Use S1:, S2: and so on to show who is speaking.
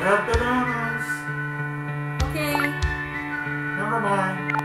S1: They're bananas.
S2: Okay.
S1: Never mind.